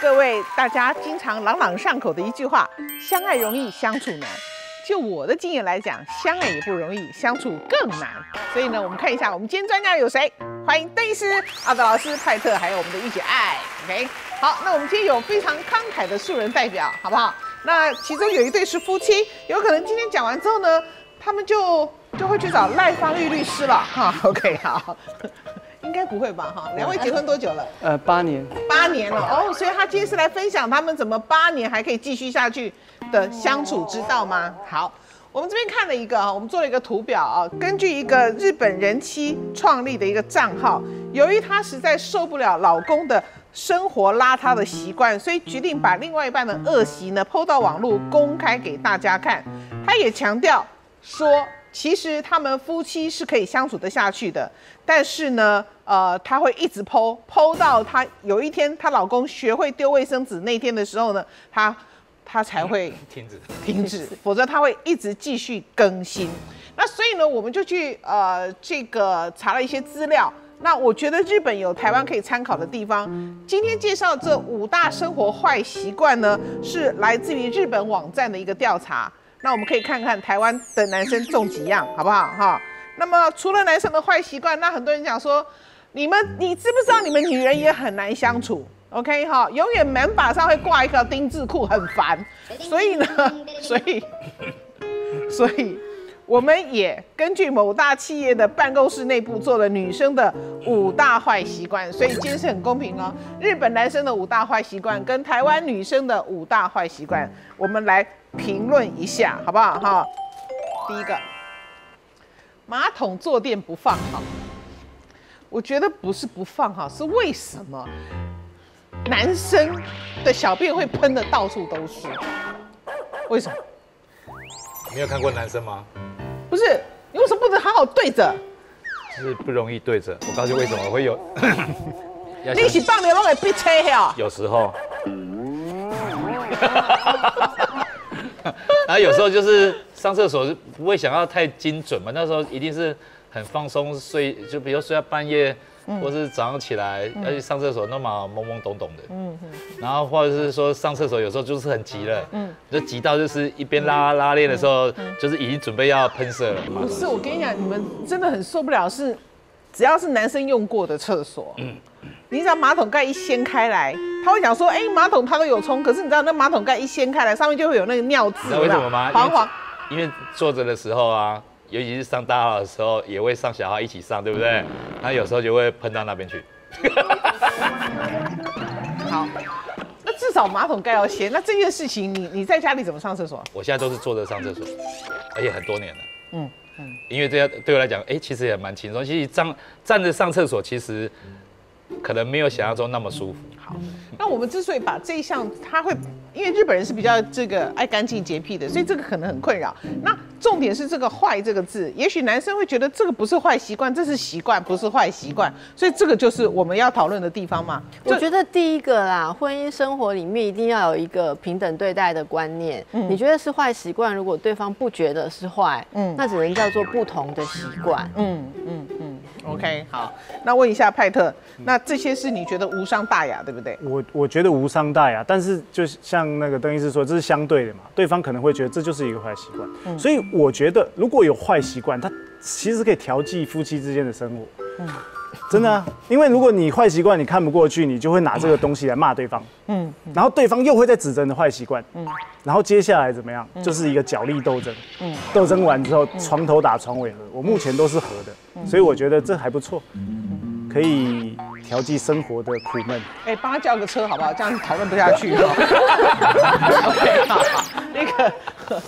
各位大家经常朗朗上口的一句话：相爱容易相处难。就我的经验来讲，相爱也不容易，相处更难。所以呢，我们看一下我们今天专家有谁？欢迎邓医师、阿德老师、派特，还有我们的御姐爱。OK，好，那我们今天有非常慷慨的素人代表，好不好？那其中有一对是夫妻，有可能今天讲完之后呢，他们就就会去找赖芳玉律师了。哈，OK，好。应该不会吧？哈，两位结婚多久了？呃，八年。八年了哦，所以他今天是来分享他们怎么八年还可以继续下去的相处之道吗？好，我们这边看了一个啊，我们做了一个图表啊，根据一个日本人妻创立的一个账号，由于她实在受不了老公的生活邋遢的习惯，所以决定把另外一半的恶习呢抛到网络公开给大家看。她也强调说。其实他们夫妻是可以相处得下去的，但是呢，呃，她会一直剖剖到她有一天她老公学会丢卫生纸那天的时候呢，她她才会 停止停止，否则她会一直继续更新。那所以呢，我们就去呃这个查了一些资料。那我觉得日本有台湾可以参考的地方。今天介绍这五大生活坏习惯呢，是来自于日本网站的一个调查。那我们可以看看台湾的男生中几样，好不好？哈，那么除了男生的坏习惯，那很多人讲说，你们你知不知道你们女人也很难相处？OK 哈，永远门把上会挂一条丁字裤，很烦。所以呢，所以，所以。我们也根据某大企业的办公室内部做了女生的五大坏习惯，所以今天是很公平哦。日本男生的五大坏习惯跟台湾女生的五大坏习惯，我们来评论一下，好不好？哈，第一个，马桶坐垫不放好。我觉得不是不放好，是为什么男生的小便会喷的到处都是？为什么？没有看过男生吗？不是，你为什么不能好好对着？就是不容易对着。我告诉你为什么会有。你是放流浪的逼车呀？有时候。然 后有时候就是上厕所不会想要太精准嘛，那时候一定是很放松睡，就比如睡到半夜。或是早上起来要去上厕所，那么懵懵懂懂的，嗯哼，然后或者是说上厕所有时候就是很急了，嗯，就急到就是一边拉拉链的时候，就是已经准备要喷射了。不是，我跟你讲，你们真的很受不了，是只要是男生用过的厕所，嗯，你知道马桶盖一掀开来，他会讲说，哎，马桶它都有冲，可是你知道那马桶盖一掀开来，上面就会有那个尿渍，知道为什么吗？黄黄，因为坐着的时候啊。尤其是上大号的时候，也会上小号一起上，对不对？那有时候就会喷到那边去。好，那至少马桶盖要掀。那这件事情，你你在家里怎么上厕所？我现在都是坐着上厕所，而且很多年了。嗯嗯，因为这样对我来讲，哎，其实也蛮轻松。其实站站着上厕所，其实。可能没有想象中那么舒服。好，那我们之所以把这一项，它会因为日本人是比较这个爱干净洁癖的，所以这个可能很困扰。那重点是这个“坏”这个字，也许男生会觉得这个不是坏习惯，这是习惯，不是坏习惯。所以这个就是我们要讨论的地方嘛。我觉得第一个啦，婚姻生活里面一定要有一个平等对待的观念。嗯，你觉得是坏习惯，如果对方不觉得是坏，嗯，那只能叫做不同的习惯。嗯嗯嗯。OK，好，那问一下派特，那这些是你觉得无伤大雅，对不对？我我觉得无伤大雅，但是就像那个邓医师说，这是相对的嘛，对方可能会觉得这就是一个坏习惯，所以我觉得如果有坏习惯，它其实可以调剂夫妻之间的生活。嗯。真的，因为如果你坏习惯你看不过去，你就会拿这个东西来骂对方，嗯，然后对方又会在指责你的坏习惯，嗯，然后接下来怎么样，就是一个角力斗争，嗯，斗争完之后床头打床尾和，我目前都是和的，所以我觉得这还不错，可以。调剂生活的苦闷。哎，帮他叫个车好不好？这样讨论不下去。OK，好，那个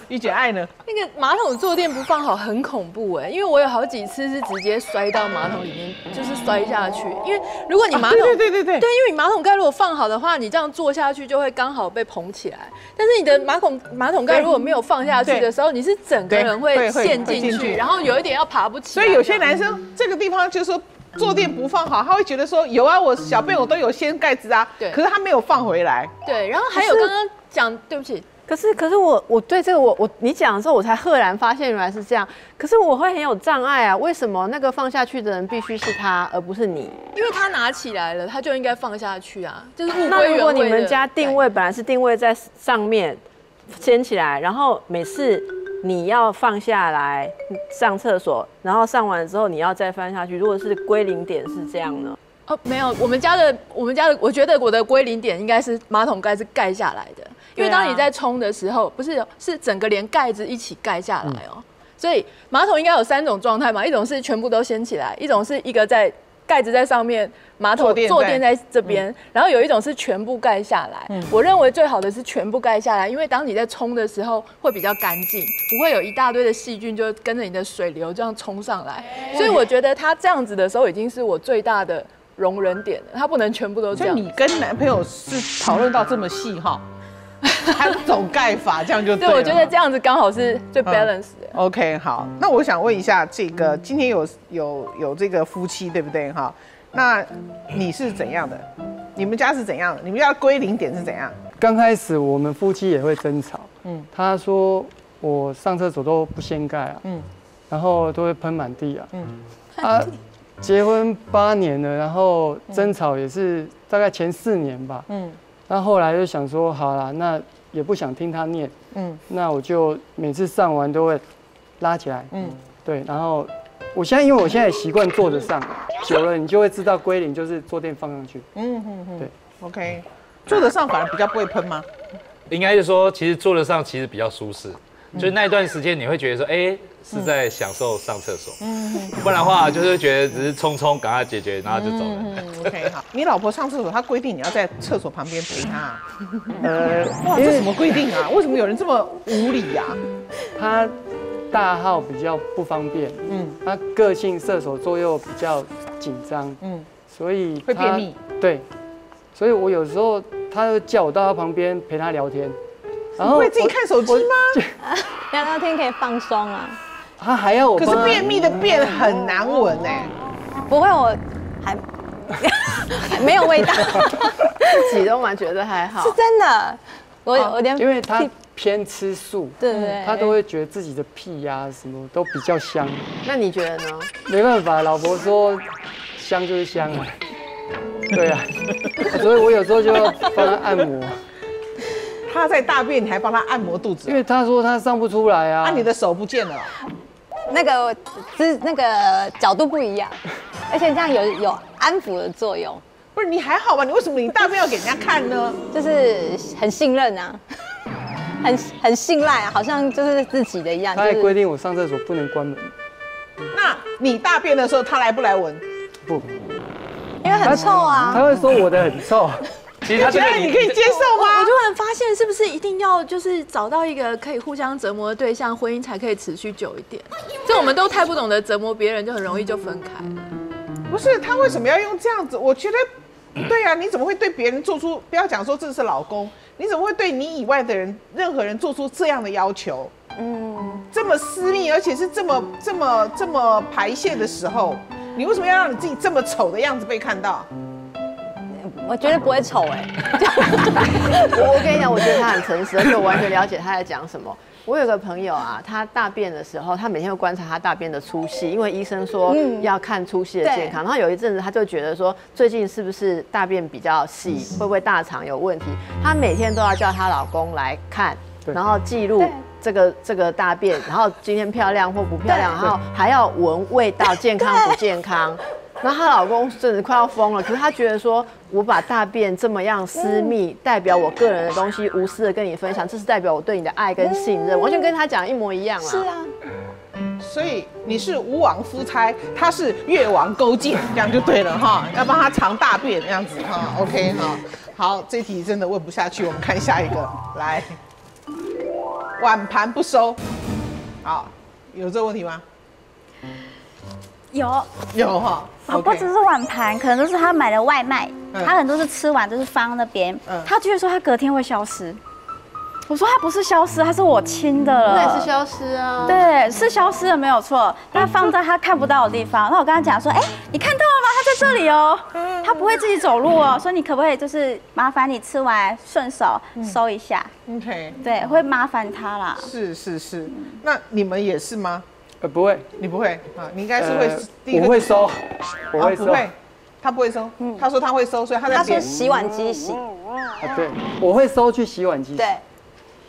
御姐爱呢？那个马桶坐垫不放好很恐怖哎，因为我有好几次是直接摔到马桶里面，就是摔下去。因为如果你马桶对对对对对，因为你马桶盖如果放好的话，你这样坐下去就会刚好被捧起来。但是你的马桶马桶盖如果没有放下去的时候，你是整个人会陷进去，然后有一点要爬不起。所以有些男生这个地方就是说。坐垫不放好，他会觉得说有啊，我小便我都有掀盖子啊，对，可是他没有放回来。对，然后还有刚刚讲，对不起，可是，可是我我对这个我我你讲的时候，我才赫然发现原来是这样。可是我会很有障碍啊，为什么那个放下去的人必须是他，而不是你？因为他拿起来了，他就应该放下去啊。就是那如果你们家定位本来是定位在上面，掀起来，然后每次你要放下来上厕所，然后上完之后你要再翻下去，如果是归零点是这样呢？哦，没有，我们家的我们家的，我觉得我的归零点应该是马桶盖是盖下来的。因为当你在冲的时候，不是是整个连盖子一起盖下来哦，所以马桶应该有三种状态嘛，一种是全部都掀起来，一种是一个在盖子在上面，马桶坐垫在这边，然后有一种是全部盖下来。我认为最好的是全部盖下来，因为当你在冲的时候会比较干净，不会有一大堆的细菌就跟着你的水流这样冲上来。所以我觉得它这样子的时候已经是我最大的容忍点了，它不能全部都这样。你跟男朋友是讨论到这么细哈？三种盖法，这样就对。对，我觉得这样子刚好是最 balance 的。OK，好，那我想问一下，这个今天有有有这个夫妻对不对哈？那你是怎样的？你们家是怎样？你们家归零点是怎样？刚开始我们夫妻也会争吵。嗯，他说我上厕所都不掀盖啊。嗯，然后都会喷满地啊。嗯，他结婚八年了，然后争吵也是大概前四年吧。嗯。那后来就想说，好啦，那也不想听他念，嗯，那我就每次上完都会拉起来，嗯，对，然后我现在因为我现在习惯坐着上，久了你就会知道归零就是坐垫放上去，嗯嗯嗯，对，OK，坐着上反而比较不会喷吗？应该是说，其实坐着上其实比较舒适，就那一段时间你会觉得说，哎。是在享受上厕所，嗯不然的话就是觉得只是匆匆赶快解决，然后就走了。OK，好。你老婆上厕所，她规定你要在厕所旁边陪她。呃，哇，这什么规定啊？为什么有人这么无理呀？她大号比较不方便，嗯，她个性射手座又比较紧张，嗯，所以会便秘。对，所以我有时候她就叫我到她旁边陪她聊天，然后会自己看手机吗？聊聊天可以放松啊。他还要我，可是便秘的便很难闻哎。不会，我还 没有味道，自己都蛮觉得还好。是真的，我我连因为他偏吃素，对对，他都会觉得自己的屁呀什么都比较香。那你觉得呢？没办法，老婆说香就是香啊。对啊，所以我有时候就要帮他按摩。他在大便，你还帮他按摩肚子？因为他说他上不出来啊。那你的手不见了。那个姿那个角度不一样，而且这样有有安抚的作用。不是你还好吧？你为什么你大便要给人家看呢？就是很信任啊，很很信赖啊，好像就是自己的一样。他还规定我上厕所不能关门。那你大便的时候他来不来闻？不，因为很臭啊。他会说我的很臭。其实他觉得你可以接受吗？我突然发现，是不是一定要就是找到一个可以互相折磨的对象，婚姻才可以持续久一点？这我们都太不懂得折磨别人，就很容易就分开了。不是他为什么要用这样子？我觉得，对呀，你怎么会对别人做出不要讲说这是老公？你怎么会对你以外的人任何人做出这样的要求？嗯，这么私密，而且是这么这么这么排泄的时候，你为什么要让你自己这么丑的样子被看到？我绝对不会丑哎！我 我跟你讲，我觉得他很诚实，而且我完全了解他在讲什么。我有个朋友啊，他大便的时候，他每天会观察他大便的粗细，因为医生说要看粗细的健康。然后有一阵子，他就觉得说，最近是不是大便比较细，会不会大肠有问题？他每天都要叫她老公来看，然后记录这个这个大便，然后今天漂亮或不漂亮，然后还要闻味道，健康不健康。然后她老公真的快要疯了，可是她觉得说，我把大便这么样私密，代表我个人的东西，无私的跟你分享，这是代表我对你的爱跟信任，完全跟她讲一模一样啊。是啊，所以你是吴王夫差，他是越王勾践，这样就对了哈，要帮他藏大便这样子哈。OK 哈，好，这题真的问不下去，我们看下一个，来，碗盘不收，好，有这个问题吗？有有哈，不只是碗盘，可能都是他买的外卖，他很多是吃完就是放那边，他就是说他隔天会消失。我说他不是消失，他是我亲的了。那也是消失啊。对，是消失了没有错，他放在他看不到的地方。那我跟他讲说，哎，你看到了吗？他在这里哦，他不会自己走路哦，所以你可不可以就是麻烦你吃完顺手收一下？OK，对，会麻烦他啦。是是是，那你们也是吗？呃，不会，你不会啊？你应该是会呃第一个我会收，我会收，啊不会，他不会收。他说他会收，所以他在他说，洗碗机洗，啊对，我会收去洗碗机洗。对，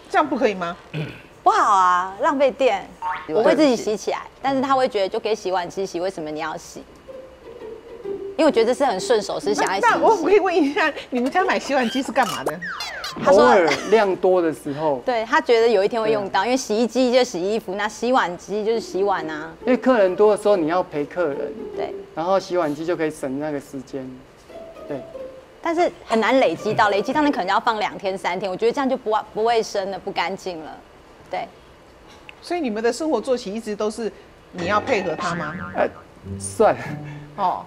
这样不可以吗？不好啊，浪费电。我会自己洗起来，但是他会觉得就给洗碗机洗，为什么你要洗？因为我觉得这是很顺手，是想那要那我可以。问一下，你们家买洗碗机是干嘛的？他说偶尔量多的时候，对他觉得有一天会用到，因为洗衣机就洗衣服，那洗碗机就是洗碗啊。因为客人多的时候你要陪客人，对，然后洗碗机就可以省那个时间。对，但是很难累积到，累积到你可能要放两天三天，我觉得这样就不不卫生了，不干净了。对，所以你们的生活作息一直都是你要配合他吗？呃，算了，哦，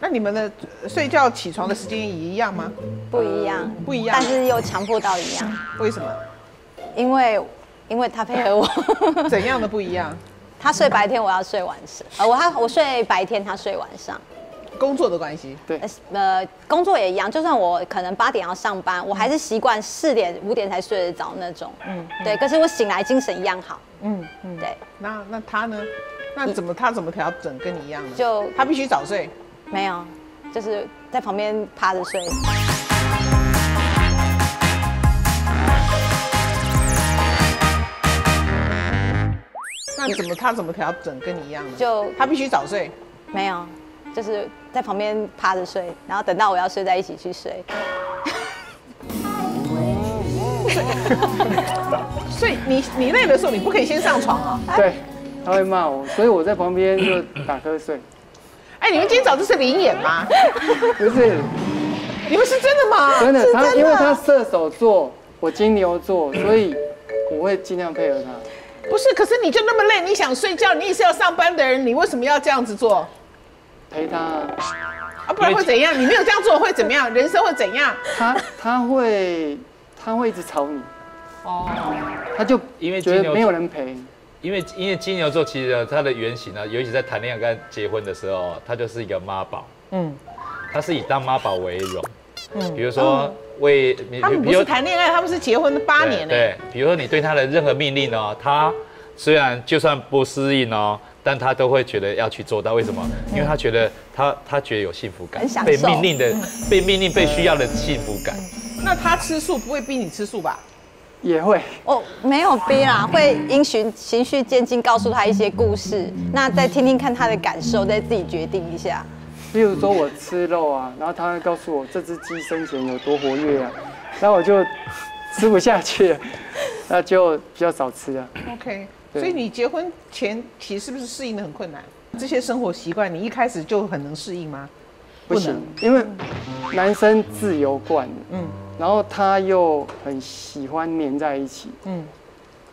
那你们的呃睡觉起床的时间也一样吗？不一样，不一样但是又强迫到一样，为什么？因为因为他配合我，怎样的不一样？他睡白天，我要睡晚上，呃，我他我睡白天，他睡晚上。工作的关系。对，呃，工作也一样，就算我可能八点要上班，我还是习惯四点五点才睡得着那种。嗯，对。可是我醒来精神一样好。嗯嗯，对，那那他呢？那怎么他怎么调整跟你一样呢？就他必须早睡。没有，就是在旁边趴着睡。那怎么他怎么调整跟你一样呢？就他必须早睡。没有，就是在旁边趴着睡，然后等到我要睡在一起去睡。所以你你累的时候，你不可以先上床啊。对，他会骂我，所以我在旁边就打瞌睡。哎，你们今天早上是灵眼吗？不是，你们是真的吗？真的，他因为他射手座，我金牛座，所以我会尽量配合他。不是，可是你就那么累，你想睡觉，你也是要上班的人，你为什么要这样子做？陪他，啊，不然会怎样？你没有这样做会怎么样？人生会怎样？他他会他会一直吵你，哦，他就因为觉得没有人陪。因为因为金牛座其实呢它的原型呢，尤其在谈恋爱跟结婚的时候，它就是一个妈宝，嗯它是以当妈宝为荣。嗯比如说为你，他们不是谈恋爱，他们是结婚八年呢。对，比如说你对他的任何命令哦，他虽然就算不适应哦，但他都会觉得要去做到。为什么？因为他觉得他他觉得有幸福感被命令的被命令被需要的幸福感。那他吃素不会逼你吃素吧？也会，我没有逼啦，会因循循序渐进，告诉他一些故事，那再听听看他的感受，再自己决定一下。例如说我吃肉啊，然后他会告诉我这只鸡生前有多活跃啊，然后我就吃不下去了，那就比较少吃啊。OK，所以你结婚前期是不是适应的很困难？这些生活习惯你一开始就很能适应吗？不行，因为男生自由惯，嗯然后他又很喜欢黏在一起。嗯。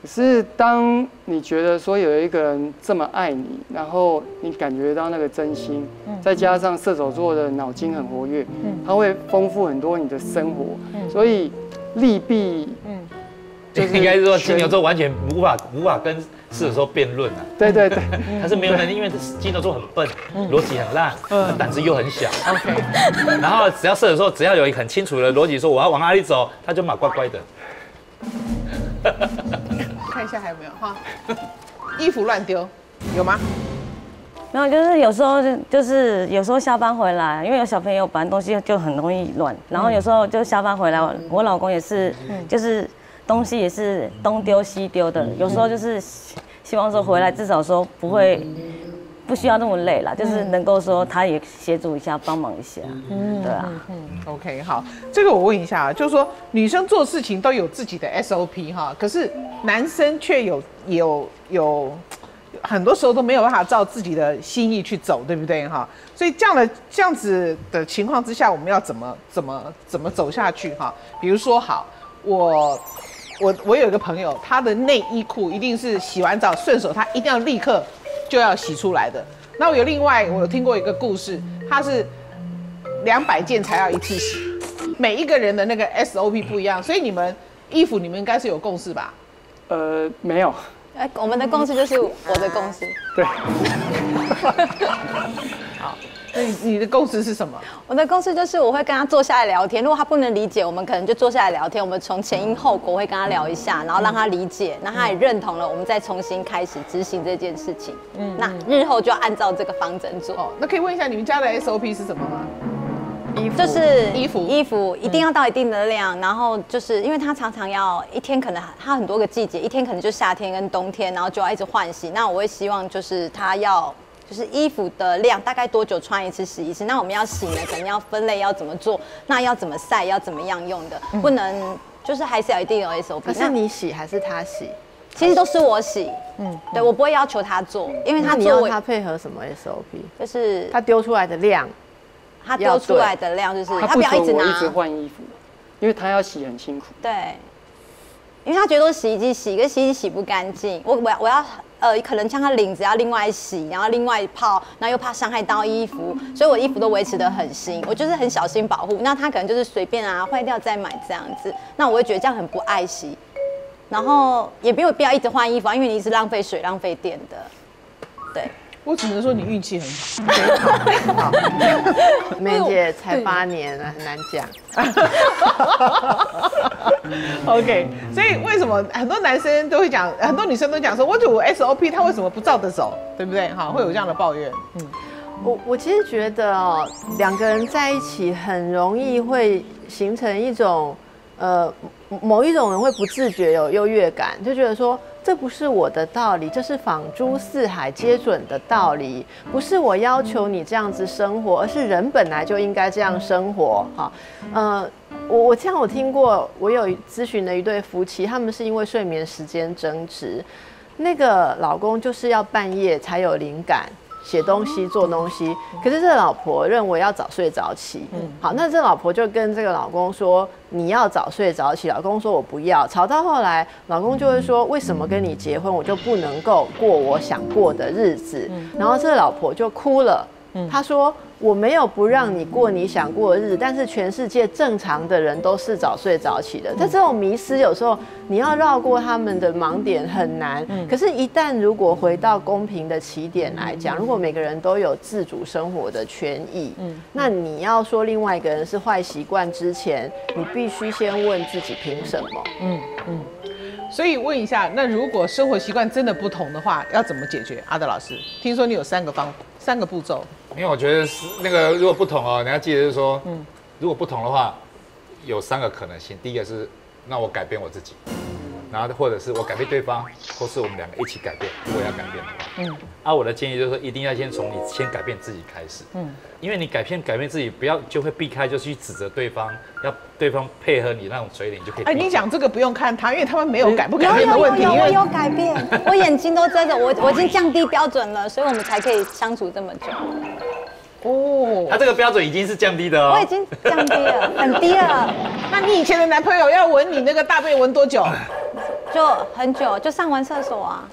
可是当你觉得说有一个人这么爱你，然后你感觉到那个真心，再加上射手座的脑筋很活跃，他会丰富很多你的生活，所以利弊，嗯。就是 应该是说金牛座完全无法无法跟狮子座辩论啊，对对对，他 是没有能力，因为金牛座很笨，逻辑很烂，胆子又很小。，OK，然后只要射手座只要有一个很清楚的逻辑，说我要往哪里走，他就马乖乖的。看一下还有没有哈？衣服乱丢有吗？没有，就是有时候就就是有时候下班回来，因为有小朋友，本来东西就很容易乱，然后有时候就下班回来，我我老公也是，就是东西也是东丢西丢的，有时候就是希希望说回来至少说不会不需要那么累了，就是能够说他也协助一下，帮忙一下，嗯对啊。嗯 OK，好，这个我问一下啊，就是说女生做事情都有自己的 SOP 哈，可是男生却有有有很多时候都没有办法照自己的心意去走，对不对哈？所以这样的这样子的情况之下，我们要怎么怎么怎么走下去哈？比如说，好，我我我有一个朋友，他的内衣裤一定是洗完澡顺手，他一定要立刻就要洗出来的。那我有另外我有听过一个故事，他是两百件才要一次洗，每一个人的那个 SOP 不一样，所以你们衣服你们应该是有共识吧？呃，没有，哎，我们的共识就是我的共识。对，那你你的共识是什么？我的共识就是我会跟他坐下来聊天，如果他不能理解，我们可能就坐下来聊天，我们从前因后果会跟他聊一下，然后让他理解，那他也认同了，我们再重新开始执行这件事情。嗯，那日后就要按照这个方针做。哦，那可以问一下你们家的 SOP 是什么吗？衣服就是衣服衣服一定要到一定的量，然后就是因为它常常要一天可能它很多个季节，一天可能就夏天跟冬天，然后就要一直换洗。那我会希望就是它要就是衣服的量大概多久穿一次洗一次。那我们要洗呢，可能要分类要怎么做，那要怎么晒，要怎么样用的，不能就是还是要一定有 SOP。可是你洗还是他洗？其实都是我洗，嗯，对我不会要求他做，因为他做我你要他配合什么 SOP？就是他丢出来的量，他丢出来的量就是他不要一直拿一直换衣服，因为他要洗很辛苦。对，因为他觉得洗衣机洗，可是洗衣机洗不干净，我我要我要呃，可能像他领子要另外洗，然后另外泡，然后又怕伤害到衣服，所以我衣服都维持得很新，我就是很小心保护。那他可能就是随便啊，坏掉再买这样子，那我会觉得这样很不爱惜，然后也没有必要一直换衣服啊，因为你一直浪费水、浪费电的，对。我只能说你运气很好。梅 姐才八年了，很难讲。OK，所以为什么很多男生都会讲，很多女生都讲说，我有 SOP，他为什么不照着走，对不对？哈，会有这样的抱怨。嗯，我我其实觉得哦，两个人在一起很容易会形成一种呃某某一种人会不自觉有优越感，就觉得说这不是我的道理，这是仿诸四海皆准的道理，不是我要求你这样子生活，而是人本来就应该这样生活。哈，呃，我我这样我听过，我有咨询的一对夫妻，他们是因为睡眠时间争执，那个老公就是要半夜才有灵感。写东西、做东西，可是这老婆认为要早睡早起。嗯，好，那这老婆就跟这个老公说：“你要早睡早起。”老公说：“我不要。”吵到后来，老公就会说：“为什么跟你结婚，我就不能够过我想过的日子？”然后这个老婆就哭了。他说：“我没有不让你过你想过的日子，但是全世界正常的人都是早睡早起的。但这种迷失有时候你要绕过他们的盲点很难。可是，一旦如果回到公平的起点来讲，如果每个人都有自主生活的权益，那你要说另外一个人是坏习惯之前，你必须先问自己凭什么？嗯嗯所以问一下，那如果生活习惯真的不同的话，要怎么解决？阿德老师，听说你有三个方三个步骤。因为我觉得是那个如果不同哦，你要记得就是说，嗯，如果不同的话，有三个可能性。第一个是，那我改变我自己，然后或者是我改变对方，或是我们两个一起改变。如果要改变的话，嗯，啊，我的建议就是说，一定要先从你先改变自己开始，嗯，因为你改变改变自己，不要就会避开，就是去指责对方，要对方配合你那种嘴脸就可以。哎，你讲这个不用看他，因为他们没有改不改有有变的问题。我有改变，我眼睛都遮着，我我已经降低标准了，所以我们才可以相处这么久。哦，他这个标准已经是降低的哦我已。经降低了，很低了，那你以前的男朋友要闻你那个大便闻多久？就很久，就上完厕所啊。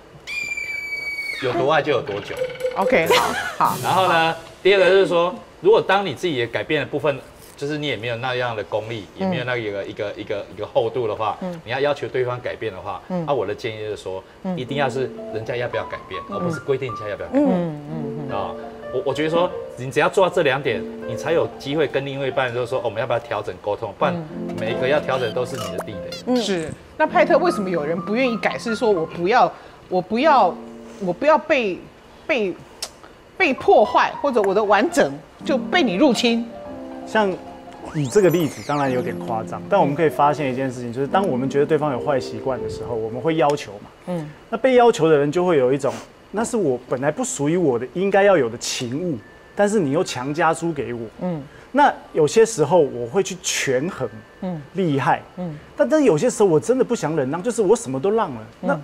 有多爱就有多久。OK，好好。然后呢，第二个就是说，如果当你自己也改变的部分，就是你也没有那样的功力，也没有那个一个一个一个一个厚度的话，你要要求对方改变的话，那，我的建议就是说，一定要是人家要不要改变，而不是规定人家要不要改变。嗯嗯啊，我我觉得说，你只要做到这两点，你才有机会跟另外一半就是说，哦我们要不要调整沟通，不然每一个要调整都是你的地雷。是。那派特为什么有人不愿意改？是说我不要，我不要，我不要被被被破坏，或者我的完整就被你入侵。像以这个例子，当然有点夸张，但我们可以发现一件事情，就是当我们觉得对方有坏习惯的时候，我们会要求嘛。嗯。那被要求的人就会有一种，那是我本来不属于我的，应该要有的情物，但是你又强加租给我。嗯。那有些时候我会去权衡，嗯，厉害，嗯，但但是有些时候我真的不想忍让，就是我什么都让了，那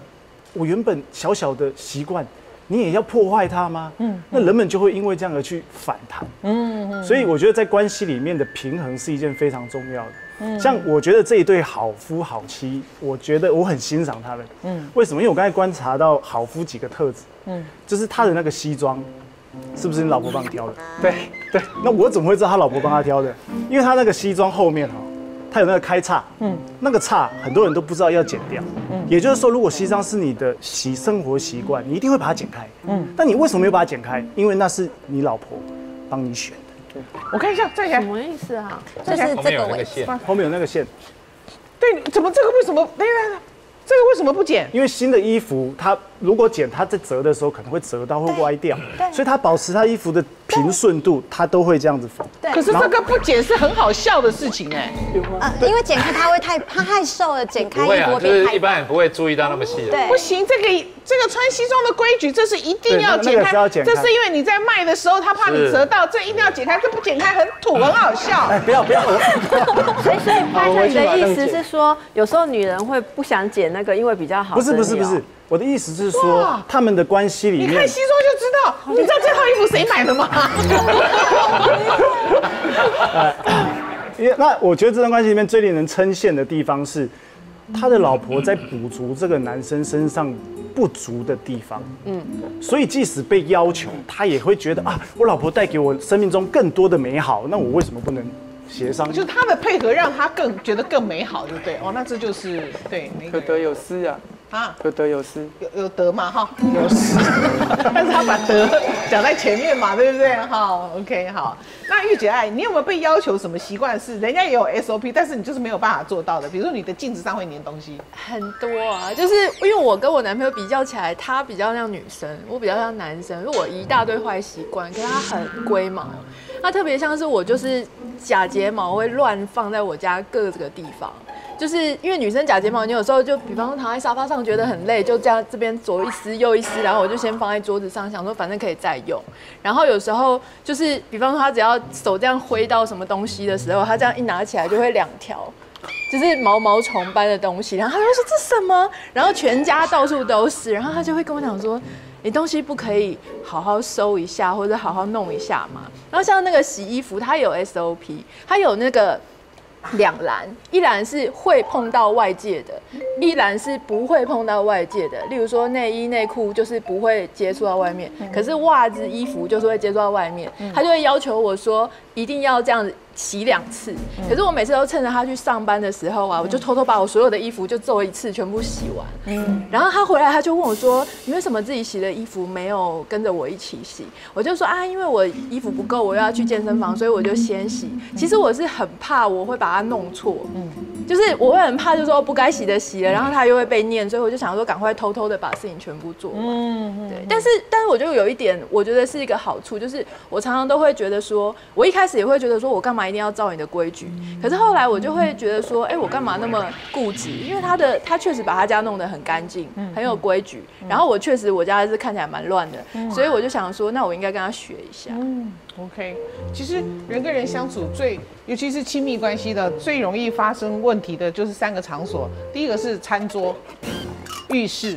我原本小小的习惯，你也要破坏它吗？嗯，那人们就会因为这样而去反弹。嗯嗯，所以我觉得在关系里面的平衡是一件非常重要的。嗯，像我觉得这一对好夫好妻，我觉得我很欣赏他们。嗯，为什么？因为我刚才观察到好夫几个特质。嗯，就是他的那个西装，是不是你老婆帮你挑的？对对，那我怎么会知道他老婆帮他挑的？因为他那个西装后面哈，他有那个开叉，嗯，那个叉很多人都不知道要剪掉，嗯，也就是说，如果西装是你的习生活习惯，你一定会把它剪开，嗯，但你为什么没有把它剪开？因为那是你老婆帮你选的，我看一下，站起来什，么意思啊？就是后面这个位置。有那个线，后面有那个线，对，怎么这个为什么？等一下，这个为什么不剪？因为新的衣服它如果剪，它在折的时候可能会折到会歪掉，所以它保持它衣服的平顺度，它都会这样子缝。对可是这个不剪是很好笑的事情哎。呃，因为剪开它会太，它太瘦了，剪开衣服不会啊，就会变太是一般人不会注意到那么细的。对不行，这个这个穿西装的规矩，这是一定要剪开。这是因为你在卖的时候，他怕你折到，这一定要剪开。这不剪开很土，很好笑。哎，不要不要，所以所以拍我摄你的意思是说，有时候女人会不想剪那个，因为比较好。不是不是不是，，我的意思是说，他们的关系里面你看西装就知道，你知道这套衣服谁买的吗？因为那我觉得这段关系里面最令人称羡的地方是，他的老婆在补足这个男生身上不足的地方。嗯，所以即使被要求，他也会觉得啊，我老婆带给我生命中更多的美好，那我为什么不能协商？就是他的配合让他更觉得更美好，对不对？哦，那这就是对可得有失啊，啊，有得有失。有有得嘛哈，有失，但是他把得讲在前面嘛，对不对？哈，OK，好。那玉姐爱，你有没有被要求什么习惯是人家也有 SOP，但是你就是没有办法做到的？比如说你的镜子上会粘东西，很多啊，就是因为我跟我男朋友比较起来，他比较像女生，我比较像男生。因为我一大堆坏习惯，可是他很龟毛。他特别像是我，就是假睫毛会乱放在我家各个地方。就是因为女生假睫毛，你有时候就比方说躺在沙发上觉得很累，就这样这边左一丝右一丝，然后我就先放在桌子上，想说反正可以再用。然后有时候就是比方说她只要手这样挥到什么东西的时候，她这样一拿起来就会两条。就是毛毛虫般的东西，然后她就说这什么，然后全家到处都是，然后他就会跟我讲说，你东西不可以好好收一下，或者好好弄一下嘛。然后像那个洗衣服，它有 SOP，它有那个两栏，一栏是会碰到外界的，一栏是不会碰到外界的。例如说内衣内裤就是不会接触到外面，可是袜子衣服就是会接触到外面，他就会要求我说一定要这样子。洗两次，可是我每次都趁着他去上班的时候啊，我就偷偷把我所有的衣服就做一次全部洗完。嗯，然后他回来他就问我说：“你为什么自己洗的衣服没有跟着我一起洗？”我就说：“啊，因为我衣服不够，我又要去健身房，所以我就先洗。其实我是很怕我会把它弄错，嗯，就是我会很怕，就是说不该洗的洗了，然后他又会被念，所以我就想说赶快偷偷的把事情全部做完。嗯，对。但是但是我就有一点，我觉得是一个好处，就是我常常都会觉得说，我一开始也会觉得说我干嘛一定要照你的规矩，可是后来我就会觉得说，哎，我干嘛那么固执？因为他的他确实把他家弄得很干净，很有规矩，然后我确实我家是看起来蛮乱的，所以我就想说，那我应该跟他学一下。嗯 OK，其实人跟人相处最，尤其是亲密关系的，最容易发生问题的就是三个场所。第一个是餐桌、浴室，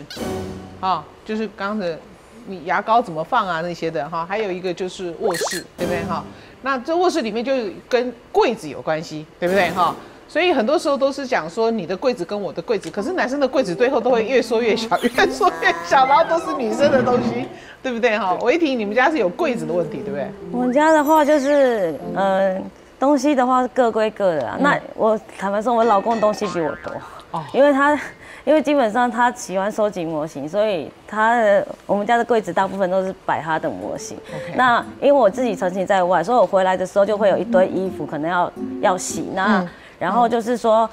啊，就是刚刚的你牙膏怎么放啊那些的哈。还有一个就是卧室，对不对哈？那这卧室里面就跟柜子有关系，对不对哈？所以很多时候都是讲说你的柜子跟我的柜子，可是男生的柜子最后都会越缩越小，越缩越小，然后都是女生的东西，对不对哈？维婷，你们家是有柜子的问题，对不对？我们家的话就是，呃，东西的话是各归各的啊。那我坦白说，我老公东西比我多，哦因为他，因为基本上他喜欢收集模型，所以他的我们家的柜子大部分都是摆他的模型。那因为我自己长期在外，所以我回来的时候就会有一堆衣服可能要要洗。那然后就是说。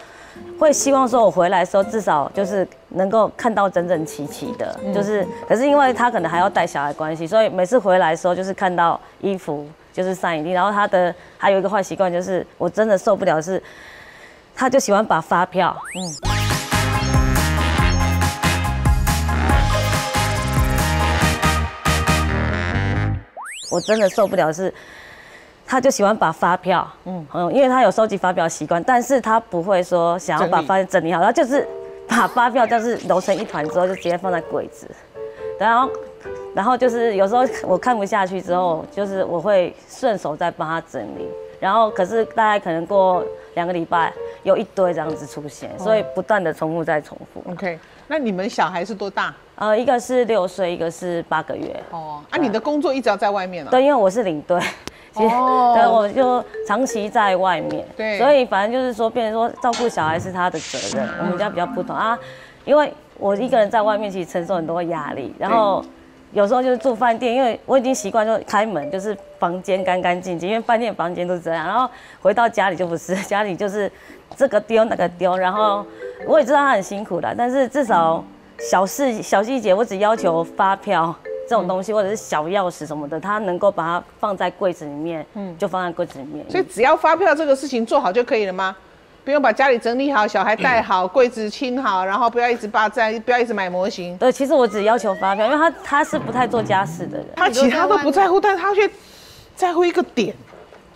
会希望说，我回来的时候至少就是能够看到整整齐齐的，就是，可是因为他可能还要带小孩关系，所以每次回来的时候就是看到衣服就是散一地，然后他的还有一个坏习惯就是我真的受不了是，他就喜欢把发票，嗯。我真的受不了的是，他就喜欢把发票，嗯。嗯，因为他有收集发票习惯，但是他不会说想要把发票整理好，他就是把发票就是揉成一团之后就直接放在柜子，然后然后就是有时候我看不下去之后，就是我会顺手再帮他整理，然后可是大概可能过两个礼拜有一堆这样子出现，所以不断的重复再重复。OK，那你们小孩是多大？呃，一个是六岁，一个是八个月。哦，啊，你的工作一直要在外面啊？对，因为我是领队，其实哦 对，我就长期在外面，对所以反正就是说，变成说照顾小孩是他的责任，我们家比较不同啊，因为我一个人在外面，其实承受很多压力，然后。有时候就是住饭店，因为我已经习惯就开门就是房间干干净净，因为饭店房间都是这样。然后回到家里就不是，家里就是这个丢那个丢。然后我也知道他很辛苦的，但是至少小事小细节，我只要求发票这种东西，或者是小钥匙什么的，他能够把它放在柜子里面，嗯，就放在柜子里面。所以只要发票这个事情做好就可以了吗？不用把家里整理好，小孩带好，柜子清好，然后不要一直霸占，不要一直买模型。对，其实我只要求发票，因为他他是不太做家事的人。他其他都不在乎，但是他却在乎一个点。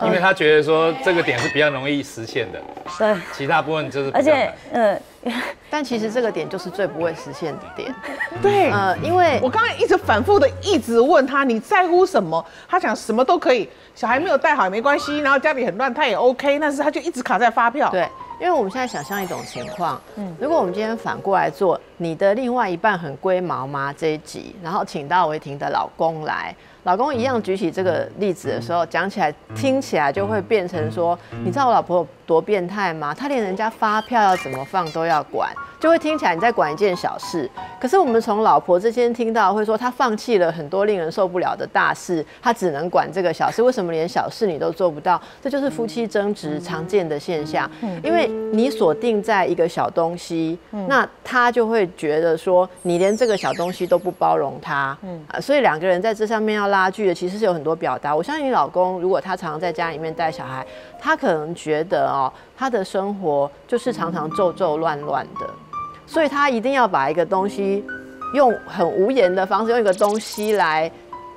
因为他觉得说这个点是比较容易实现的，对，其他部分就是而且嗯，但其实这个点就是最不会实现的点。对，呃，因为我刚才一直反复的一直问他你在乎什么，他讲什么都可以，小孩没有带好也没关系，然后家里很乱他也 OK，但是他就一直卡在发票。对，因为我们现在想象一种情况，嗯，如果我们今天反过来做，你的另外一半很龟毛吗？这一集，然后请到维婷的老公来，老公一样举起这个例子的时候，讲起来听起来就会变成说，你知道我老婆有多变态吗？她连人家发票要怎么放都要管，就会听起来你在管一件小事。可是我们从老婆这边听到会说，她放弃了很多令人受不了的大事，她只能管这个小事。为什么连小事你都做不到？这就是夫妻争执常见的现象。因为你锁定在一个小东西，那他就会觉得说，你连这个小东西都不包容他，嗯啊，所以两个人在这上面要拉锯的，其实是有很多表达。我相信你老公，如果他常常在家里面带小孩，他可能觉得哦，他的生活就是常常皱皱乱乱的，所以他一定要把一个东西用很无言的方式，用一个东西来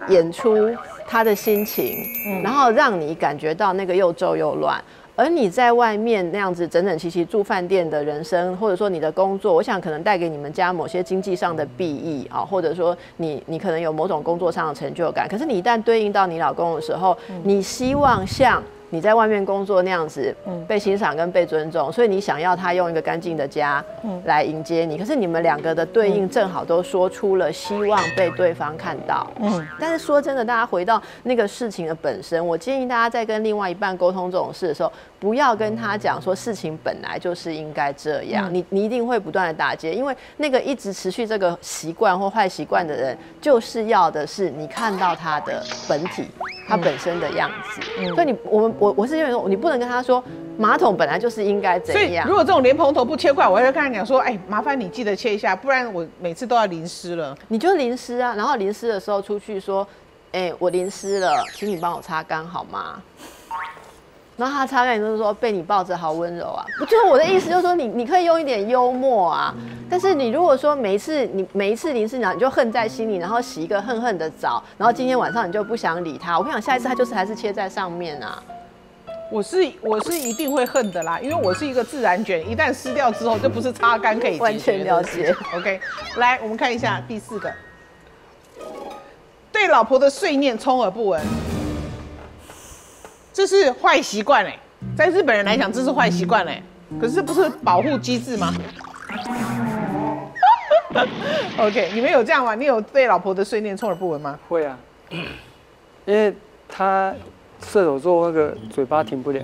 演出他的心情，然后让你感觉到那个又皱又乱。而你在外面那样子整整齐齐住饭店的人生，或者说你的工作，我想可能带给你们家某些经济上的裨益啊，或者说你你可能有某种工作上的成就感。可是你一旦对应到你老公的时候，你希望像你在外面工作那样子被欣赏跟被尊重，所以你想要他用一个干净的家来迎接你。可是你们两个的对应正好都说出了希望被对方看到。嗯，但是说真的，大家回到那个事情的本身，我建议大家在跟另外一半沟通这种事的时候，不要跟他讲说事情本来就是应该这样，你你一定会不断的打结，因为那个一直持续这个习惯或坏习惯的人，就是要的是你看到他的本体，他本身的样子。所以你我们我我是认为说，你不能跟他说马桶本来就是应该怎样如。果这种莲蓬头不切块，我会跟他讲说，哎，麻烦你记得切一下，不然我每次都要淋湿了。你就淋湿啊，然后淋湿的时候出去说，哎、我淋湿了，请你帮我擦干好吗？然后他擦干，你就是说被你抱着好温柔啊，不就是我的意思，就是说你你可以用一点幽默啊，但是你如果说每一次你每一次淋湿，然后你就恨在心里，然后洗一个恨恨的澡，然后今天晚上你就不想理他，我跟你讲，下一次他就是还是切在上面啊。我是我是一定会恨的啦，因为我是一个自然卷，一旦湿掉之后就不是擦干可以解决的完全了解。OK，来我们看一下第四个，对老婆的碎念充耳不闻，这是坏习惯哎，在日本人来讲这是坏习惯哎，可是这不是保护机制吗？OK，你们有这样吗？你有对老婆的碎念充耳不闻吗？会啊，因为他射手座那个嘴巴停不了，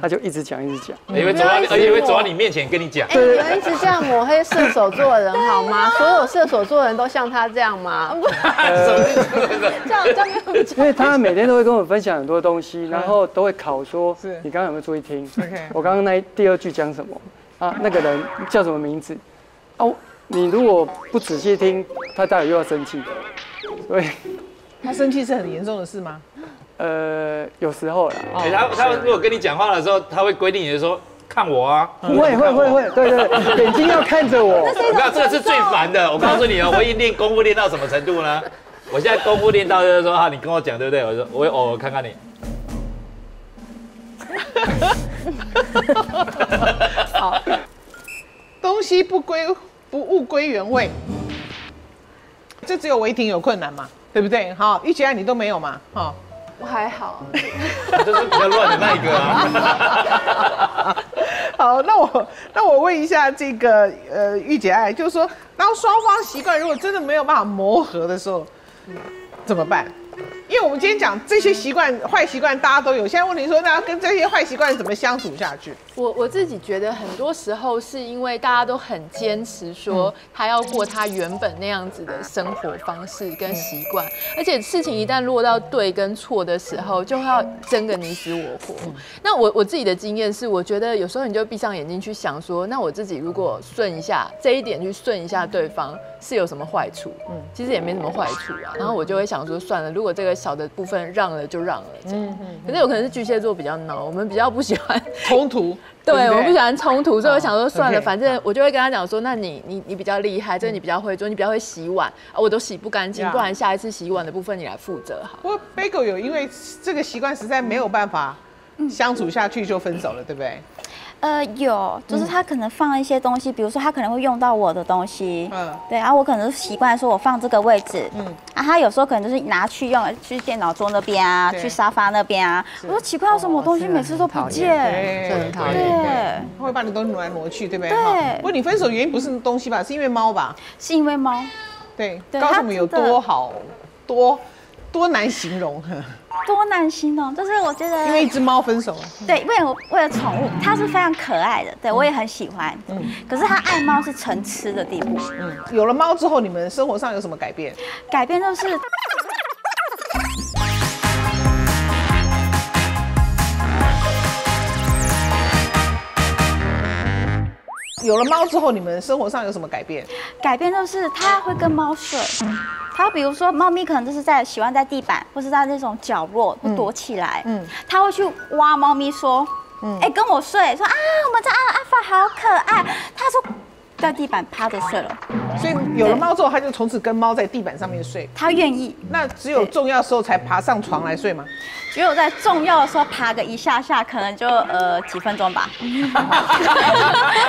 他就一直讲一直讲。因为走到，而且会走到你面前跟你讲哎、，你们一直这样抹黑射手座的人好吗？所有射手座的人都像他这样吗？这样这样因为他每天都会跟我分享很多东西，然后都会考说是你刚刚有没有注意听 OK 我刚刚那第二句讲什么啊？那个人叫什么名字？哦，你如果不仔细听，他待会又要生气。所以他生气是很严重的事吗？呃，有时候啦，哎他他如果跟你讲话的时候，他会规定你就说看我啊，会会会会，对对对，眼睛要看着我。我看这个是最烦的。我告诉你哦，我已经练功夫练到什么程度呢？我现在功夫练到就是说，啊，你跟我讲对不对？我说我会偶尔看看你。好，东西不归不物归原位，这只有违停有困难嘛，对不对？好，一起爱你都没有嘛，哈、我还好，就是比较乱的那一个啊。好，那我那我问一下这个呃御姐爱，就是说，当双方习惯如果真的没有办法磨合的时候，怎么办？因为我们今天讲这些习惯、坏习惯，大家都有。现在问题说，那要跟这些坏习惯怎么相处下去？我我自己觉得很多时候是因为大家都很坚持说他要过他原本那样子的生活方式跟习惯，而且事情一旦落到对跟错的时候，就要争个你死我活。那我我自己的经验是，我觉得有时候你就闭上眼睛去想说，那我自己如果顺一下这一点去顺一下对方，是有什么坏处？嗯，其实也没什么坏处啊。然后我就会想说，算了，如果这个小的部分让了就让了，这样。可是有可能是巨蟹座比较恼，我们比较不喜欢 冲突。对，我不喜欢冲突，所以我想说算了，反正我就会跟他讲说，那你你你比较厉害，这个你比较会做，你比较会洗碗啊，我都洗不干净，不然下一次洗碗的部分你来负责好。不过 Bagel 有因为这个习惯实在没有办法相处下去就分手了，对不对？呃，有，就是他可能放一些东西，比如说他可能会用到我的东西，嗯，对，然后我可能习惯说我放这个位置，嗯，啊，他有时候可能就是拿去用，去电脑桌那边啊，去沙发那边啊，我说奇怪，为什么我东西每次都不见？对，对，他会把你东西挪来挪去，对不对？对。不过你分手原因不是东西吧？是因为猫吧？是因为猫。对，告诉我们有多好，多多难形容。多难心哦，就是我觉得因为一只猫分手了。对，为了为了宠物，它是非常可爱的，对我也很喜欢。嗯，可是它爱猫是成痴的地步。嗯，有了猫之后，你们生活上有什么改变？改变就是。有了猫之后，你们生活上有什么改变？改变就是它会跟猫睡。它比如说，猫咪可能就是在喜欢在地板，或是在那种角落躲起来。嗯，它会去挖猫咪说，嗯，哎，跟我睡，说啊，我们家阿阿发好可爱。它说。在地板趴着睡了，所以有了猫之后，他就从此跟猫在地板上面睡。他愿意。那只有重要时候才爬上床来睡吗？只有在重要的时候爬个一下下，可能就呃几分钟吧，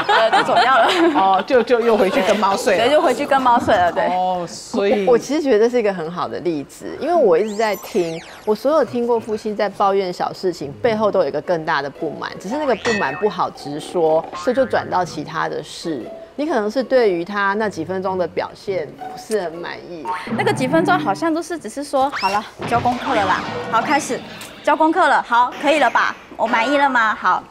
呃就走掉了。哦，就就又回去跟猫睡了，对，就回去跟猫睡了。对。哦，所以我其实觉得这是一个很好的例子，因为我一直在听，我所有听过夫妻在抱怨小事情背后都有一个更大的不满，只是那个不满不好直说，所以就转到其他的事。你可能是对于他那几分钟的表现不是很满意，那个几分钟好像都是只是说好了交功课了啦，好开始交功课了，好可以了吧？我满意了吗？好，啊，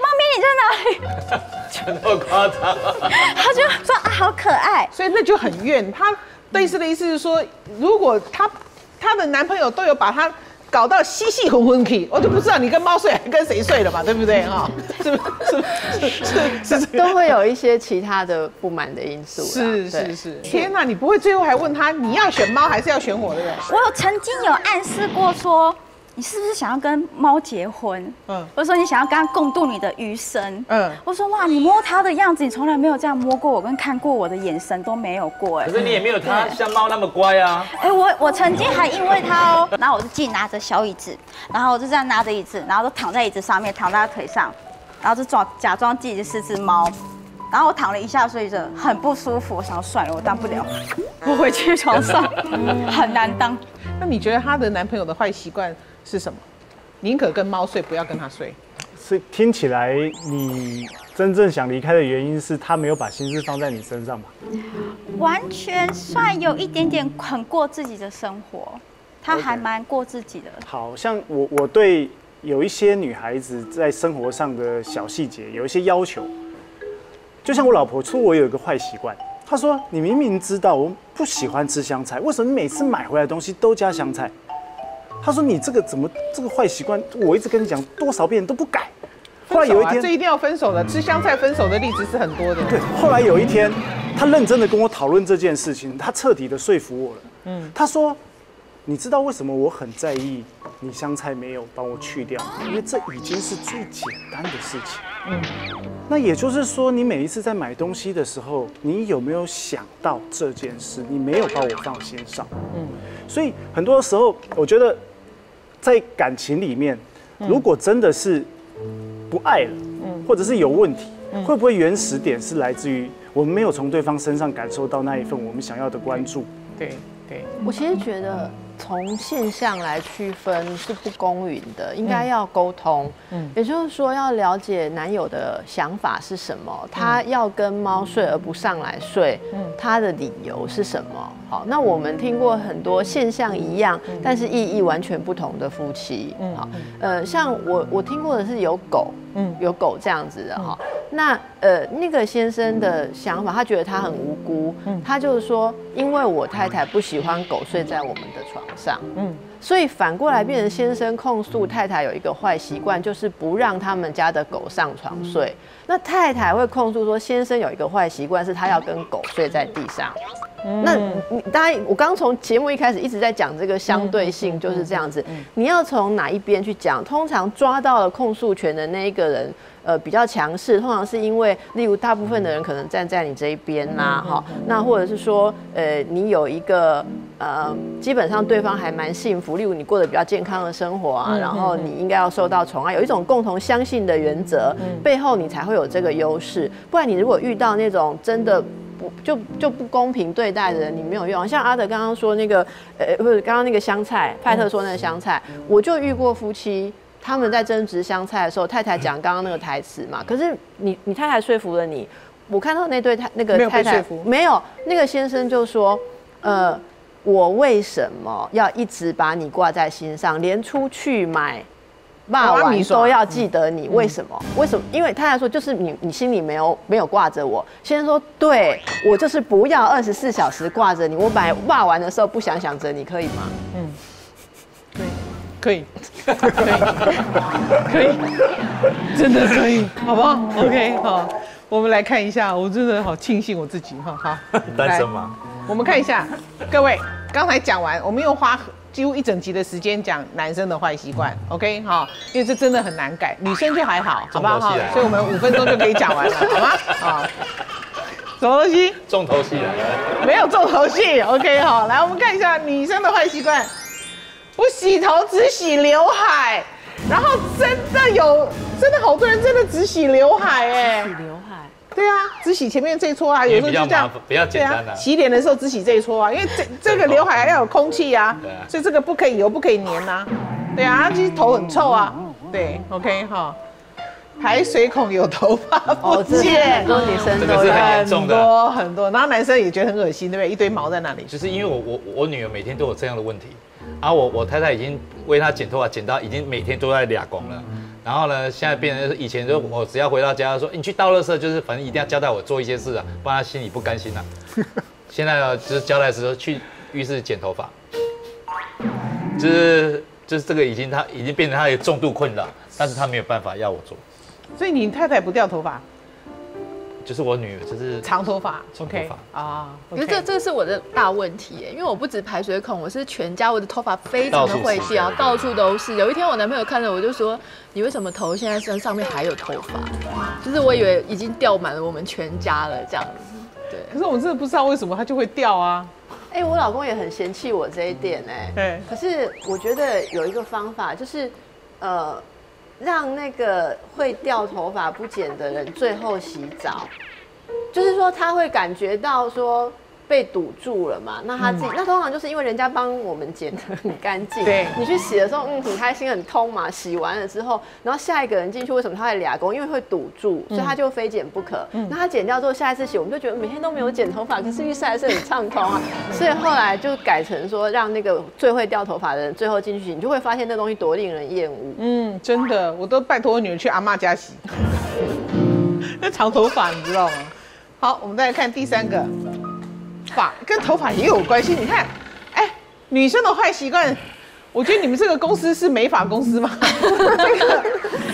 猫咪你在哪里？真的夸张，他就说啊好可爱，所以那就很怨他。类似的意思是说，如果他他的男朋友都有把她。搞到稀稀混混去，我就不知道你跟猫睡还跟谁睡了嘛，对不对 哈？是不是？是是是，都会有一些其他的不满的因素。是是是，天哪，你不会最后还问他你要选猫还是要选我，对不对？我有曾经有暗示过说。你是不是想要跟猫结婚？嗯，或者说你想要跟它共度你的余生？嗯，我说哇，你摸它的样子，你从来没有这样摸过我，跟看过我的眼神都没有过。哎，可是你也没有它像猫那么乖啊。哎，我我曾经还因为它哦，然后我就自己拿着小椅子，然后我就这样拿着椅子，然后就躺在椅子上面，躺在腿上，然后就装假装自己是只猫，然后我躺了一下睡着，很不舒服，我想要算了，我当不了，我回去床上，很难当。那你觉得她的男朋友的坏习惯？是什么？宁可跟猫睡，不要跟他睡。所以听起来，你真正想离开的原因是他没有把心思放在你身上吧？完全算有一点点很过自己的生活，他还蛮过自己的。好像我我对有一些女孩子在生活上的小细节有一些要求，就像我老婆说，我有一个坏习惯。她说：“你明明知道我不喜欢吃香菜，为什么每次买回来的东西都加香菜？”他说：“你这个怎么这个坏习惯？我一直跟你讲多少遍都不改。后来有一天，这一定要分手的。吃香菜分手的例子是很多的。对，后来有一天，他认真的跟我讨论这件事情，他彻底的说服我了。嗯，他说：你知道为什么我很在意你香菜没有帮我去掉？因为这已经是最简单的事情。嗯，那也就是说，你每一次在买东西的时候，你有没有想到这件事？你没有把我放心上。嗯，所以很多时候，我觉得。”在感情里面，如果真的是不爱了，或者是有问题，会不会原始点是来自于我们没有从对方身上感受到那一份我们想要的关注？对对，我其实觉得从现象来区分是不公允的，应该要沟通。嗯，也就是说要了解男友的想法是什么，他要跟猫睡而不上来睡，嗯，他的理由是什么？好，那我们听过很多现象一样，但是意义完全不同的夫妻。嗯，好，呃，像我我听过的是有狗，嗯，有狗这样子的哈。那呃那个先生的想法，他觉得他很无辜，嗯，他就是说，因为我太太不喜欢狗睡在我们的床上，嗯，所以反过来变成先生控诉太太有一个坏习惯，就是不让他们家的狗上床睡。那太太会控诉说，先生有一个坏习惯，是他要跟狗睡在地上。那你大家，我刚刚从节目一开始一直在讲这个相对性，就是这样子。你要从哪一边去讲？通常抓到了控诉权的那一个人，呃，比较强势。通常是因为，例如大部分的人可能站在你这一边啦，哈。那或者是说，呃，你有一个呃，基本上对方还蛮幸福，例如你过得比较健康的生活啊，然后你应该要受到宠爱，有一种共同相信的原则，背后你才会有这个优势。不然你如果遇到那种真的。不就就不公平对待的人，你没有用。像阿德刚刚说那个，呃，不是刚刚那个香菜，派特说那个香菜，我就遇过夫妻，他们在争执香菜的时候，太太讲刚刚那个台词嘛。可是你你太太说服了你，我看到那对太那个太太没有，那个先生就说，呃，我为什么要一直把你挂在心上，连出去买。骂完都要记得你为什么？为什么？因为太太说就是你，你心里没有没有挂着我。先生说，对我就是不要二十四小时挂着你。我把骂完的时候不想想着你，可以吗？嗯，可以，可以，可以，可以，真的可以，好不好？OK，好，我们来看一下，我真的好庆幸我自己哈，好，单身吗？我们看一下，各位刚才讲完，我们用花。几乎一整集的时间讲男生的坏习惯，OK 哈，因为这真的很难改，女生就还好，好不好？所以我们五分钟就可以讲完了，好吗？啊，什么东西？重头戏了，没有重头戏，OK 哈，来我们看一下女生的坏习惯，我洗头只洗刘海，然后真的有，真的好多人真的只洗刘海，哎。对啊，只洗前面这一撮啊，有时候就这样，比较简单的。洗脸的时候只洗这一撮啊，因为这这个刘海要有空气啊，所以这个不可以油，不可以粘呐。对啊，其实头很臭啊。对，OK 哈，排水孔有头发不见，很多女生都是很严重的，很多很多，然后男生也觉得很恶心，对不对？一堆毛在那里。就是因为我我我女儿每天都有这样的问题，然后我我太太已经为她剪头发剪到已经每天都在俩光了。然后呢，现在变成以前就我只要回到家说你去倒垃圾，就是反正一定要交代我做一些事啊，不然他心里不甘心啊。现在呢，就是交代时去浴室剪头发，就是就是这个已经他已经变成他的重度困扰，但是他没有办法要我做。所以你太太不掉头发？就是我女儿，就是长头发，OK 啊。可是这这是我的大问题耶，因为我不止排水孔，我是全家，我的头发非常的会掉，到处都是。有一天我男朋友看着我就说：“你为什么头现在身上面还有头发？”就是我以为已经掉满了我们全家了这样子。对。可是我真的不知道为什么它就会掉啊。哎，我老公也很嫌弃我这一点哎。对。可是我觉得有一个方法，就是呃。让那个会掉头发不剪的人最后洗澡，就是说他会感觉到说。被堵住了嘛？那他自己那通常就是因为人家帮我们剪得很干净，对，你去洗的时候，嗯，很开心很通嘛。洗完了之后，然后下一个人进去，为什么他会俩工？因为会堵住，所以他就非剪不可。那他剪掉之后，下一次洗，我们就觉得每天都没有剪头发，可是浴室还是很畅通啊。所以后来就改成说，让那个最会掉头发的人最后进去洗，你就会发现那东西多令人厌恶。嗯，真的，我都拜托我女儿去阿妈家洗，那长头发你知道吗？好，我们再来看第三个。发跟头发也有关系，你看，哎，女生的坏习惯，我觉得你们这个公司是美发公司吗？这个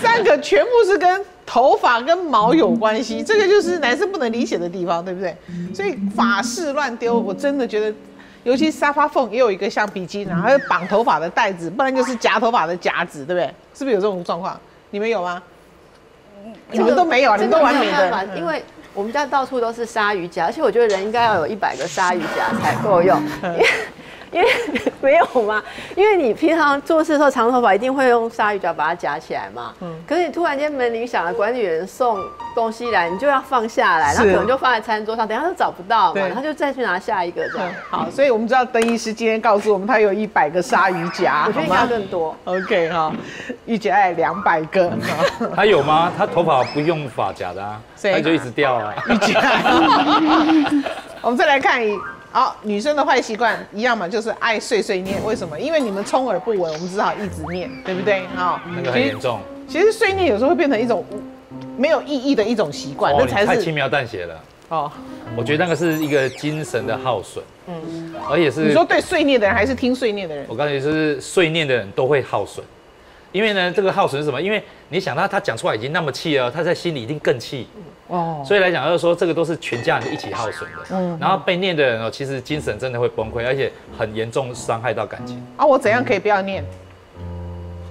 三个全部是跟头发跟毛有关系，这个就是男生不能理解的地方，对不对？所以发饰乱丢，我真的觉得，尤其沙发缝也有一个橡皮筋，然后绑头发的带子，不然就是夹头发的夹子，对不对？是不是有这种状况？你们有吗？你们都没有，你们都完美的，因为。我们家到处都是鲨鱼夹，而且我觉得人应该要有一百个鲨鱼夹才够用，因为因为没有嘛，因为你平常做事的时候长头发一定会用鲨鱼夹把它夹起来嘛。嗯。可是你突然间门铃响了，管理员送东西来，你就要放下来，然后可能就放在餐桌上，等下就找不到嘛，然后就再去拿下一个这样。好，所以我们知道邓医师今天告诉我们，他有一百个鲨鱼夹，我觉得应该更多。OK 哈，玉姐爱两百个。他有吗？他头发不用发夹的啊，他就一直掉啊。玉姐。我们再来看一。好，女生的坏习惯一样嘛，就是爱碎碎念。为什么？因为你们充耳不闻，我们只好一直念，对不对？好，那个很严重。其实碎念有时候会变成一种没有意义的一种习惯，那才是太轻描淡写了。哦，我觉得那个是一个精神的耗损。嗯，而且是你说对碎念的人还是听碎念的人？我告诉你，是碎念的人都会耗损。因为呢，这个耗损是什么？因为你想他，他讲出来已经那么气了，他在心里一定更气。哦，所以来讲，就是说这个都是全家人一起耗损的。嗯，然后被念的人哦，其实精神真的会崩溃，而且很严重伤害到感情。啊，我怎样可以不要念？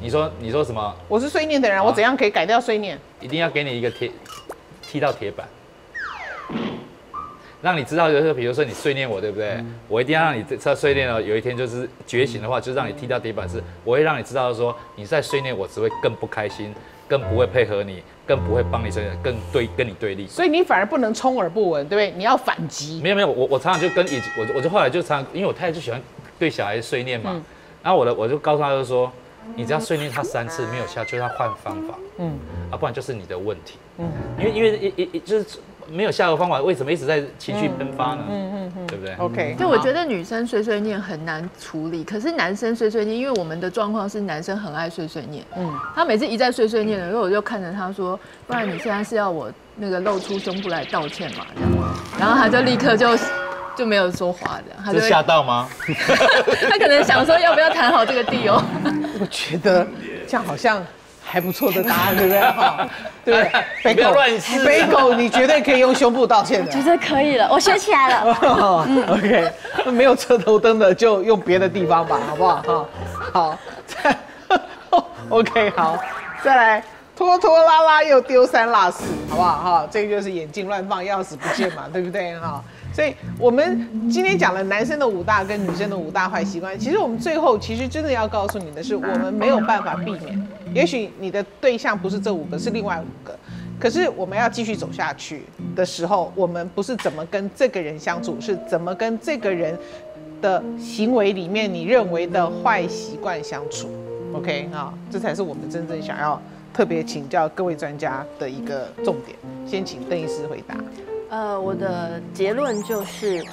你说，你说什么？我是碎念的人，我怎样可以改掉碎念？一定要给你一个铁，踢到铁板。让你知道，就是比如说你碎念我，对不对？我一定要让你这碎念了，有一天就是觉醒的话，就让你踢到地板。是，我会让你知道说，你在碎念我，只会更不开心，更不会配合你，更不会帮你碎念，更对跟你对立。所以你反而不能充耳不闻，对不对？你要反击。没有没有，我我常常就跟以我我就后来就常，因为我太太就喜欢对小孩碎念嘛，然后我的我就告诉他就说，你只要碎念他三次没有效，就要换方法，嗯，啊，不然就是你的问题，嗯，因为因为一一就是。没有下个方法，为什么一直在情绪喷发呢？嗯嗯嗯，对不对？OK，就我觉得女生碎碎念很难处理，可是男生碎碎念，因为我们的状况是男生很爱碎碎念。嗯，他每次一再碎碎念的时候，我就看着他说：“不然你现在是要我那个露出胸部来道歉嘛？”这样，然后他就立刻就就没有说话这样。他就吓到吗？他可能想说要不要谈好这个地哦？我觉得这样好像。还不错的答案，对不对？哈，对，不要乱试。北狗，你绝对可以用胸部道歉的，绝对可以了，我学起来了。OK，没有车头灯的就用别的地方吧，好不好？哈，好，再 OK，好，再来，拖拖拉拉又丢三落四，好不好？哈，这个就是眼镜乱放，钥匙不见嘛，对不对？哈。所以，我们今天讲了男生的五大跟女生的五大坏习惯。其实，我们最后其实真的要告诉你的是，我们没有办法避免。也许你的对象不是这五个，是另外五个。可是，我们要继续走下去的时候，我们不是怎么跟这个人相处，是怎么跟这个人的行为里面你认为的坏习惯相处。OK 啊，这才是我们真正想要特别请教各位专家的一个重点。先请邓医师回答。呃，我的结论就是，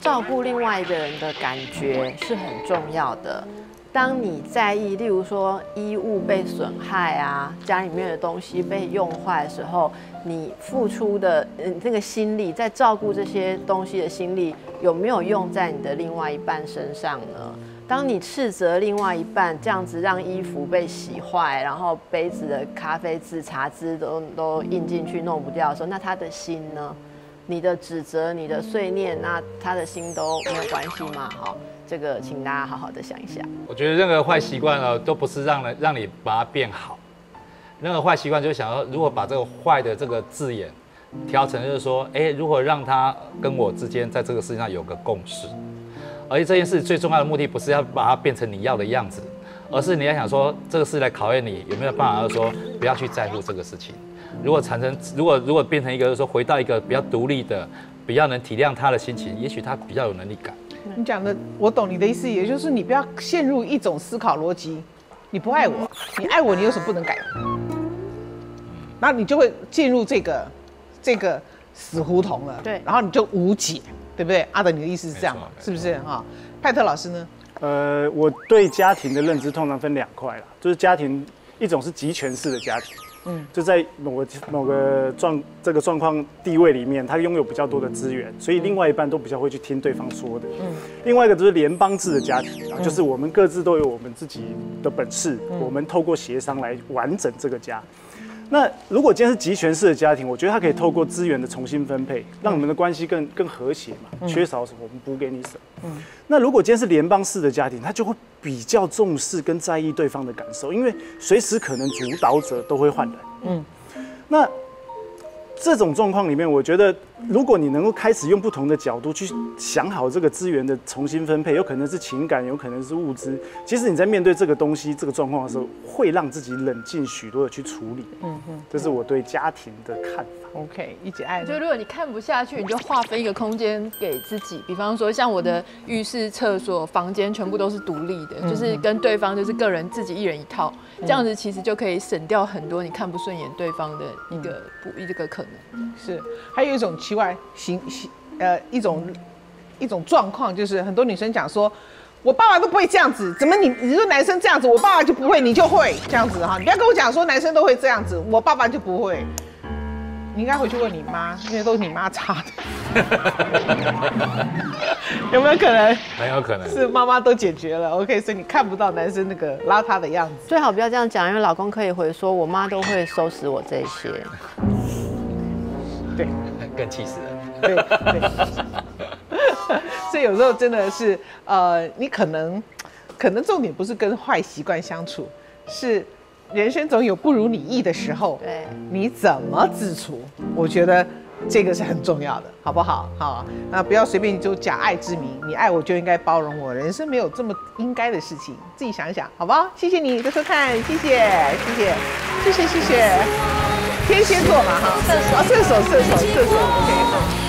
照顾另外一个人的感觉是很重要的。当你在意，例如说衣物被损害啊，家里面的东西被用坏的时候，你付出的嗯那个心力，在照顾这些东西的心力，有没有用在你的另外一半身上呢？当你斥责另外一半这样子让衣服被洗坏，然后杯子的咖啡渍、茶渍都都印进去弄不掉的时候，那他的心呢？你的指责、你的碎念，那他的心都没有关系吗？好，这个请大家好好的想一下。我觉得任何坏习惯呢，都不是让人让你把它变好。任何坏习惯就是想要，如果把这个坏的这个字眼调成，就是说，哎，如何让他跟我之间在这个世界上有个共识。而且这件事最重要的目的不是要把它变成你要的样子，而是你要想说这个事来考验你有没有办法，说不要去在乎这个事情。如果产生，如果如果变成一个，就是说回到一个比较独立的，比较能体谅他的心情，也许他比较有能力感。你讲的我懂你的意思，也就是你不要陷入一种思考逻辑，你不爱我，你爱我，你有什么不能改？那你就会进入这个这个死胡同了。对，然后你就无解。对不对？阿德，你的意思是这样吗？是不是哈？派特老师呢？呃，我对家庭的认知通常分两块啦，就是家庭一种是集权式的家庭，嗯，就在某个某个状这个状况地位里面，他拥有比较多的资源，所以另外一半都比较会去听对方说的，嗯。另外一个就是联邦制的家庭，就是我们各自都有我们自己的本事，我们透过协商来完整这个家。那如果今天是集权式的家庭，我觉得他可以透过资源的重新分配，让你们的关系更更和谐嘛。缺少什么，我们补给你什么。嗯。那如果今天是联邦式的家庭，他就会比较重视跟在意对方的感受，因为随时可能主导者都会换人。嗯。那这种状况里面，我觉得如果你能够开始用不同的角度去想好这个资源的重新分配，有可能是情感，有可能是物资。其实你在面对这个东西、这个状况的时候，会让自己冷静许多的去处理。嗯哼，这是我对家庭的看法。OK，一起爱。就如果你看不下去，你就划分一个空间给自己，比方说像我的浴室、厕所、房间全部都是独立的，就是跟对方就是个人自己一人一套，这样子其实就可以省掉很多你看不顺眼对方的一个不一个可能。是，还有一种奇怪形形呃一种一种状况，就是很多女生讲说，我爸爸都不会这样子，怎么你你说男生这样子，我爸爸就不会，你就会这样子哈？你不要跟我讲说男生都会这样子，我爸爸就不会。你应该回去问你妈，因为都是你妈插的，有没有可能很有可能。是妈妈都解决了？OK，所以你看不到男生那个邋遢的样子。最好不要这样讲，因为老公可以回说，我妈都会收拾我这些。对，更气死了。对对，所以有时候真的是，呃，你可能可能重点不是跟坏习惯相处，是人生总有不如你意的时候，对，你怎么自处？我觉得这个是很重要的，好不好？好，那不要随便就假爱之名，你爱我就应该包容我，人生没有这么应该的事情，自己想想，好不好？谢谢你的收看，谢谢，谢谢，谢谢，谢谢。天蝎座嘛，哈，射手，射手，射手，射手，OK。